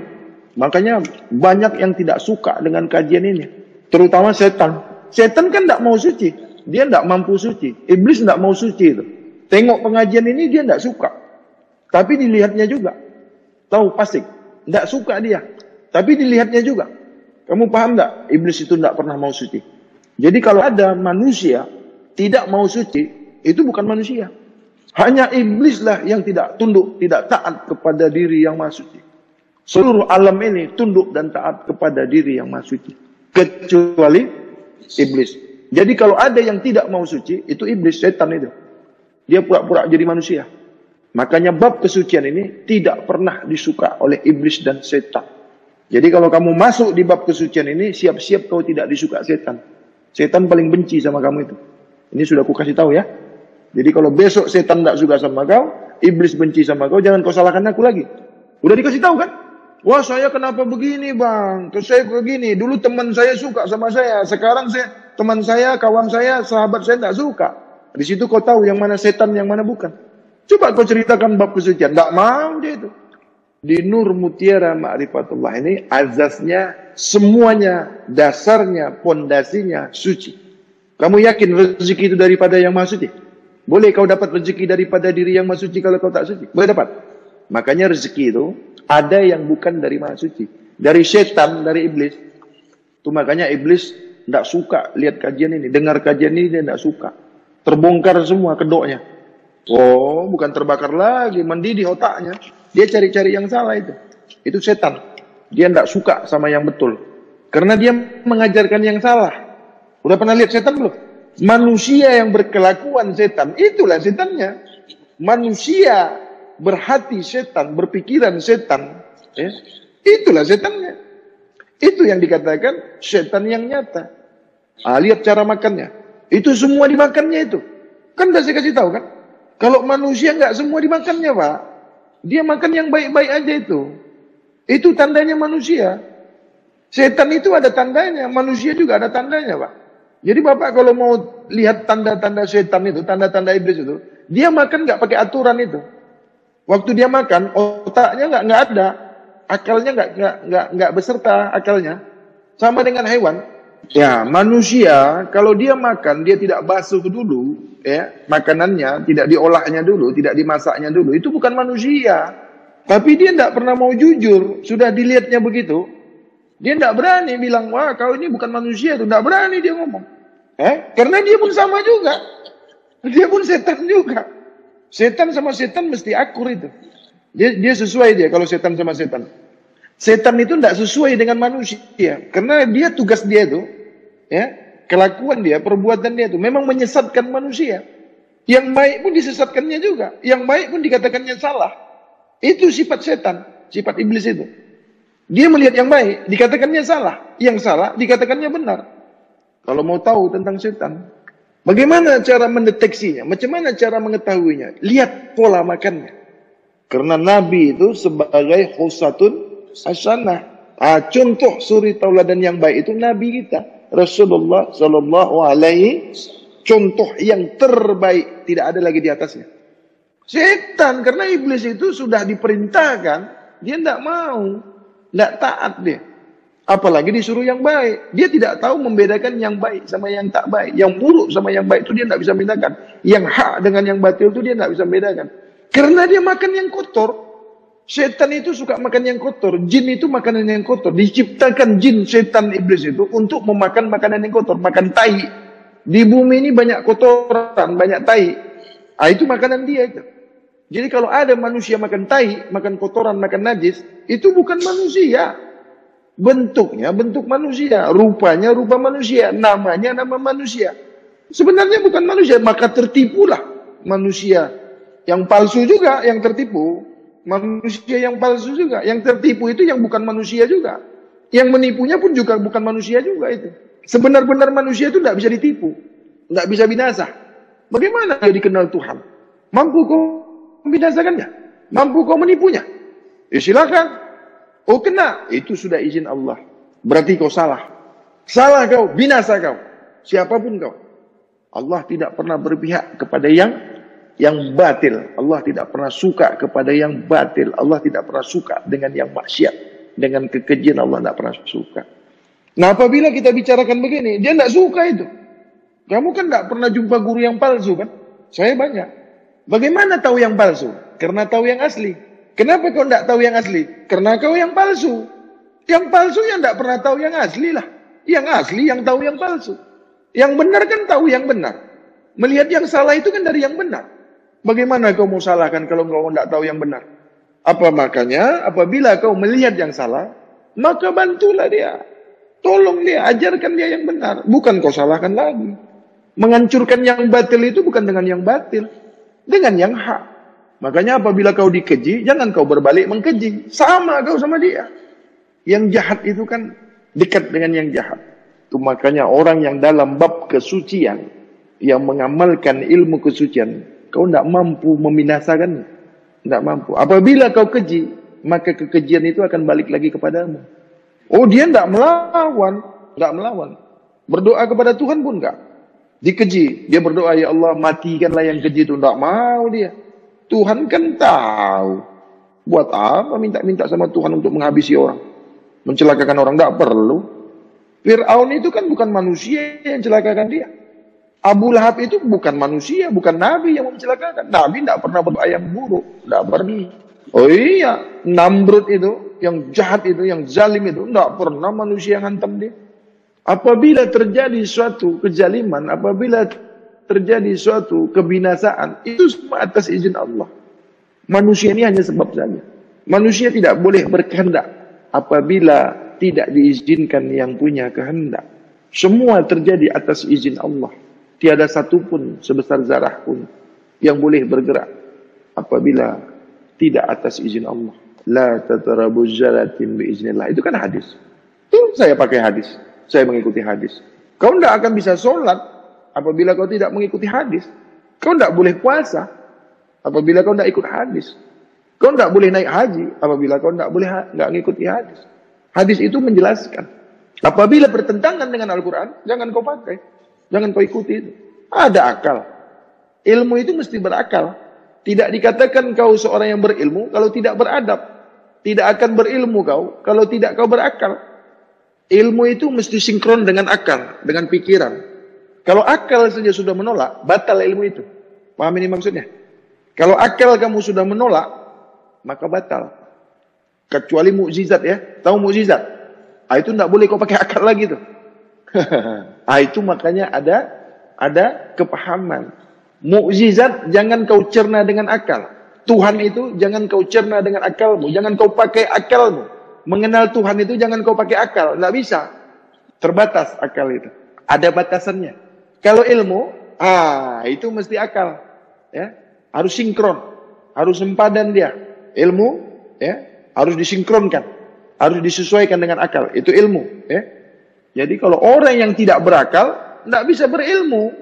Speaker 2: Makanya banyak yang tidak suka dengan kajian ini. Terutama setan. Setan kan tidak mau suci. Dia tidak mampu suci. Iblis tidak mau suci itu. Tengok pengajian ini dia tidak suka. Tapi dilihatnya juga. Tahu pasti. Tidak suka dia. Tapi dilihatnya juga. Kamu paham tidak? Iblis itu tidak pernah mau suci. Jadi kalau ada manusia tidak mau suci, itu bukan manusia. Hanya iblislah yang tidak tunduk, tidak taat kepada diri yang maha suci. Seluruh alam ini tunduk dan taat kepada diri yang maha suci. Kecuali iblis. Jadi kalau ada yang tidak mau suci, itu iblis, setan itu. Dia pura-pura jadi manusia. Makanya bab kesucian ini tidak pernah disuka oleh iblis dan setan. Jadi kalau kamu masuk di bab kesucian ini, siap-siap kau tidak disuka setan. Setan paling benci sama kamu itu. Ini sudah aku kasih tahu ya. Jadi kalau besok setan tidak suka sama kau, iblis benci sama kau, jangan kau salahkan aku lagi. Udah dikasih tahu kan? Wah saya kenapa begini bang? Terus saya begini. Dulu teman saya suka sama saya. Sekarang saya teman saya, kawan saya, sahabat saya tidak suka. Di situ kau tahu yang mana setan, yang mana bukan. Coba kau ceritakan bab kesucian. Tidak mau dia itu. Di Nur Mutiara Ma'rifatullah ini azasnya semuanya, dasarnya, pondasinya suci. Kamu yakin rezeki itu daripada yang maha suci? Boleh kau dapat rezeki daripada diri yang maha suci kalau kau tak suci? Boleh dapat. Makanya rezeki itu ada yang bukan dari maha suci. Dari setan, dari iblis. Itu makanya iblis tidak suka lihat kajian ini. Dengar kajian ini dia tidak suka. Terbongkar semua kedoknya. Oh, bukan terbakar lagi. Mendidih otaknya. Dia cari-cari yang salah itu. Itu setan. Dia tidak suka sama yang betul. Karena dia mengajarkan yang salah. Udah pernah lihat setan belum? Manusia yang berkelakuan setan, itulah setannya. Manusia berhati setan, berpikiran setan, ya, itulah setannya. Itu yang dikatakan setan yang nyata. Ah, lihat cara makannya. Itu semua dimakannya itu. Kan udah saya kasih tahu kan? Kalau manusia nggak semua dimakannya, Pak. Dia makan yang baik-baik aja itu. Itu tandanya manusia. Setan itu ada tandanya, manusia juga ada tandanya, Pak. Jadi Bapak kalau mau lihat tanda-tanda setan itu, tanda-tanda iblis itu, dia makan nggak pakai aturan itu. Waktu dia makan, otaknya nggak nggak ada, akalnya nggak nggak nggak nggak beserta akalnya. Sama dengan hewan. Ya, manusia kalau dia makan dia tidak basuh dulu, ya makanannya tidak diolahnya dulu, tidak dimasaknya dulu, itu bukan manusia. Tapi dia tidak pernah mau jujur, sudah dilihatnya begitu, dia tidak berani bilang, wah kau ini bukan manusia itu, tidak berani dia ngomong. Eh, karena dia pun sama juga, dia pun setan juga. Setan sama setan mesti akur itu. Dia, dia sesuai dia kalau setan sama setan. Setan itu tidak sesuai dengan manusia. Karena dia tugas dia itu, ya, kelakuan dia, perbuatan dia itu memang menyesatkan manusia. Yang baik pun disesatkannya juga. Yang baik pun dikatakannya salah. Itu sifat setan, sifat iblis itu. Dia melihat yang baik, dikatakannya salah. Yang salah, dikatakannya benar. Kalau mau tahu tentang setan, bagaimana cara mendeteksinya? Macam mana cara mengetahuinya? Lihat pola makannya. Karena Nabi itu sebagai khusatun hasanah. Ah, contoh suri tauladan yang baik itu Nabi kita. Rasulullah Sallallahu Alaihi contoh yang terbaik tidak ada lagi di atasnya. Setan karena iblis itu sudah diperintahkan dia tidak mau, tidak taat dia. Apalagi disuruh yang baik. Dia tidak tahu membedakan yang baik sama yang tak baik. Yang buruk sama yang baik itu dia tidak bisa bedakan. Yang hak dengan yang batil itu dia tidak bisa bedakan. Karena dia makan yang kotor. Setan itu suka makan yang kotor. Jin itu makanan yang kotor. Diciptakan jin, setan, iblis itu untuk memakan makanan yang kotor. Makan tai. Di bumi ini banyak kotoran, banyak tai. Ah, itu makanan dia itu. Jadi kalau ada manusia makan tai, makan kotoran, makan najis, itu bukan manusia. Bentuknya bentuk manusia, rupanya rupa manusia, namanya nama manusia. Sebenarnya bukan manusia, maka tertipulah manusia yang palsu juga yang tertipu. Manusia yang palsu juga, yang tertipu itu yang bukan manusia juga. Yang menipunya pun juga bukan manusia juga itu. Sebenar-benar manusia itu tidak bisa ditipu, tidak bisa binasa. Bagaimana dia dikenal Tuhan? Mampu kau membinasakannya? Mampu kau menipunya? Ya silakan. Oh kena, itu sudah izin Allah. Berarti kau salah. Salah kau, binasa kau. Siapa pun kau. Allah tidak pernah berpihak kepada yang yang batil. Allah tidak pernah suka kepada yang batil. Allah tidak pernah suka dengan yang maksiat. Dengan kekejian Allah tidak pernah suka. Nah apabila kita bicarakan begini, dia tidak suka itu. Kamu kan tidak pernah jumpa guru yang palsu kan? Saya banyak. Bagaimana tahu yang palsu? Karena tahu yang asli. Kenapa kau tidak tahu yang asli? Karena kau yang palsu. Yang palsu yang tidak pernah tahu yang asli lah. Yang asli yang tahu yang palsu. Yang benar kan tahu yang benar. Melihat yang salah itu kan dari yang benar. Bagaimana kau mau salahkan kalau kau tidak tahu yang benar? Apa makanya apabila kau melihat yang salah, maka bantulah dia. Tolong dia, ajarkan dia yang benar. Bukan kau salahkan lagi. Menghancurkan yang batil itu bukan dengan yang batil. Dengan yang hak. Makanya apabila kau dikeji, jangan kau berbalik mengkeji. Sama kau sama dia. Yang jahat itu kan dekat dengan yang jahat. Itu makanya orang yang dalam bab kesucian, yang mengamalkan ilmu kesucian, kau tidak mampu membinasakan. Tidak mampu. Apabila kau keji, maka kekejian itu akan balik lagi kepadamu. Oh dia tidak melawan. Tidak melawan. Berdoa kepada Tuhan pun enggak. Dikeji. Dia berdoa, Ya Allah matikanlah yang keji itu. Tidak mau dia. Tuhan kan tahu. Buat apa minta-minta sama Tuhan untuk menghabisi orang? Mencelakakan orang. Tidak perlu. Fir'aun itu kan bukan manusia yang celakakan dia. Abu Lahab itu bukan manusia, bukan nabi yang mencelakakan. Nabi tidak pernah berdoa yang buruk, tidak pernah. Oh iya, Namrud itu, yang jahat itu, yang zalim itu, tidak pernah manusia yang hantam dia. Apabila terjadi suatu kejaliman, apabila terjadi suatu kebinasaan, itu semua atas izin Allah. Manusia ini hanya sebab saja. Manusia tidak boleh berkehendak apabila tidak diizinkan yang punya kehendak. Semua terjadi atas izin Allah. Tiada satu pun sebesar zarah pun yang boleh bergerak apabila tidak atas izin Allah. La tatarabu zalatin biiznillah. Itu kan hadis. Itu saya pakai hadis saya mengikuti hadis. Kau tidak akan bisa sholat apabila kau tidak mengikuti hadis. Kau tidak boleh puasa apabila kau tidak ikut hadis. Kau tidak boleh naik haji apabila kau tidak boleh nggak mengikuti hadis. Hadis itu menjelaskan. Apabila bertentangan dengan Al-Quran, jangan kau pakai. Jangan kau ikuti itu. Ada akal. Ilmu itu mesti berakal. Tidak dikatakan kau seorang yang berilmu kalau tidak beradab. Tidak akan berilmu kau kalau tidak kau berakal. Ilmu itu mesti sinkron dengan akal, dengan pikiran. Kalau akal saja sudah menolak, batal ilmu itu. Paham ini maksudnya? Kalau akal kamu sudah menolak, maka batal. Kecuali mukjizat ya. Tahu mukjizat? Ah itu tidak boleh kau pakai akal lagi tuh. ah itu makanya ada ada kepahaman. Mukjizat jangan kau cerna dengan akal. Tuhan itu jangan kau cerna dengan akalmu, jangan kau pakai akalmu. Mengenal Tuhan itu jangan kau pakai akal. Tidak bisa. Terbatas akal itu. Ada batasannya. Kalau ilmu, ah itu mesti akal. Ya, harus sinkron, harus sempadan dia. Ilmu, ya, harus disinkronkan, harus disesuaikan dengan akal. Itu ilmu. Ya. Jadi kalau orang yang tidak berakal, tidak bisa berilmu,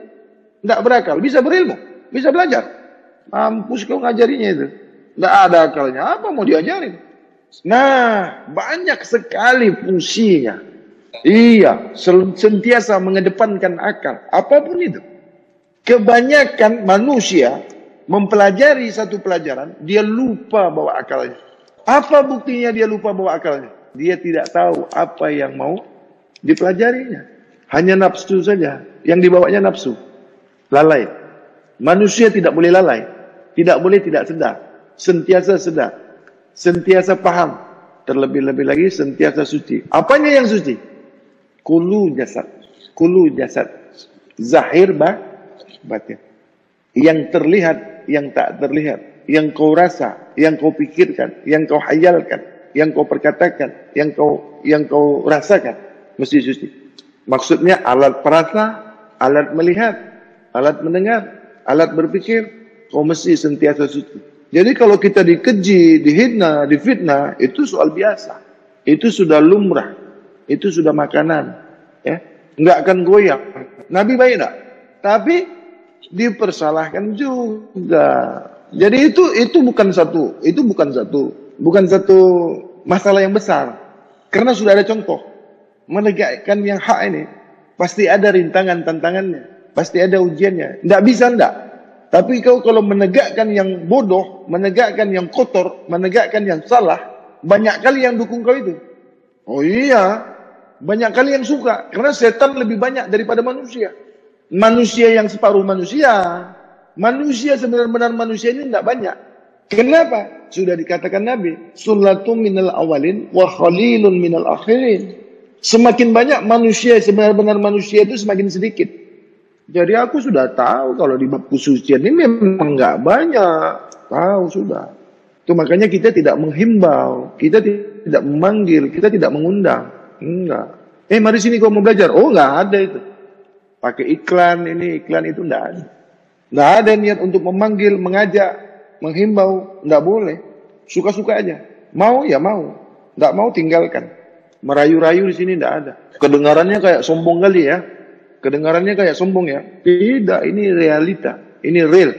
Speaker 2: tidak berakal, bisa berilmu, bisa belajar. Mampus kau ngajarinya itu. Tidak ada akalnya. Apa mau diajarin? Nah, banyak sekali fungsinya. Iya, sentiasa mengedepankan akal. Apa pun itu. Kebanyakan manusia mempelajari satu pelajaran, dia lupa bawa akalnya. Apa buktinya dia lupa bawa akalnya? Dia tidak tahu apa yang mau dipelajarinya. Hanya nafsu saja. Yang dibawanya nafsu. Lalai. Manusia tidak boleh lalai. Tidak boleh tidak sedar. Sentiasa sedar sentiasa paham, terlebih-lebih lagi sentiasa suci. Apanya yang suci? Kulu jasad, kulu jasad, zahir bah, batin. Yang terlihat, yang tak terlihat. yang kau rasa, yang kau pikirkan, yang kau hayalkan, yang kau perkatakan, yang kau yang kau rasakan mesti suci. Maksudnya alat perasa, alat melihat, alat mendengar, alat berpikir, kau mesti sentiasa suci. Jadi kalau kita dikeji, dihina, difitnah, itu soal biasa. Itu sudah lumrah. Itu sudah makanan. Ya, nggak akan goyang. Nabi baik tak? Tapi dipersalahkan juga. Jadi itu itu bukan satu, itu bukan satu, bukan satu masalah yang besar. Karena sudah ada contoh menegakkan yang hak ini pasti ada rintangan tantangannya, pasti ada ujiannya. Tidak bisa tidak. Tapi kau kalau menegakkan yang bodoh, menegakkan yang kotor, menegakkan yang salah, banyak kali yang dukung kau itu. Oh iya, banyak kali yang suka karena setan lebih banyak daripada manusia. Manusia yang separuh manusia, manusia sebenar-benar manusia ini tidak banyak. Kenapa? Sudah dikatakan Nabi, sulatum minal awalin wa khalilun minal akhirin. Semakin banyak manusia sebenar-benar manusia itu semakin sedikit. Jadi aku sudah tahu kalau di bab kesucian ini memang nggak banyak. Tahu sudah. Itu makanya kita tidak menghimbau, kita tidak memanggil, kita tidak mengundang. Enggak. Eh mari sini kau mau belajar. Oh nggak ada itu. Pakai iklan ini, iklan itu enggak ada. Enggak ada niat untuk memanggil, mengajak, menghimbau, enggak boleh. Suka-suka aja. Mau ya mau. Enggak mau tinggalkan. Merayu-rayu di sini enggak ada. Kedengarannya kayak sombong kali ya. Kedengarannya kayak sombong ya. Tidak, ini realita. Ini real.